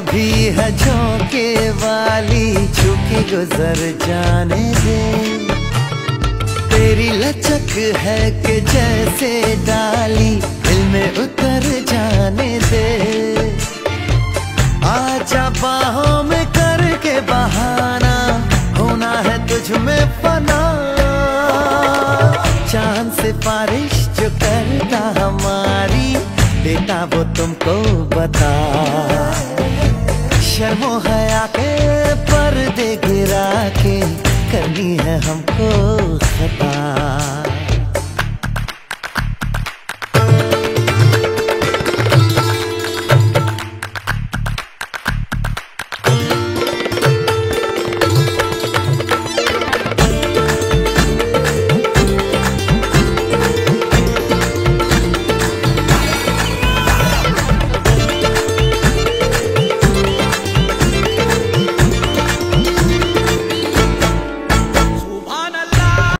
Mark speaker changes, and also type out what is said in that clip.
Speaker 1: भी है झोंके वाली, झुके गुजर जाने दे। तेरी लचक है कि जैसे डाली, दिल में उतर जाने दे। आजा बाहों में करके बहाना, होना है तुझ में फना। चाँद से बारिश जो करता हमारी, देता वो तुमको बता। शर्मो हया के पर्दे गिरा के करनी है हमको खता।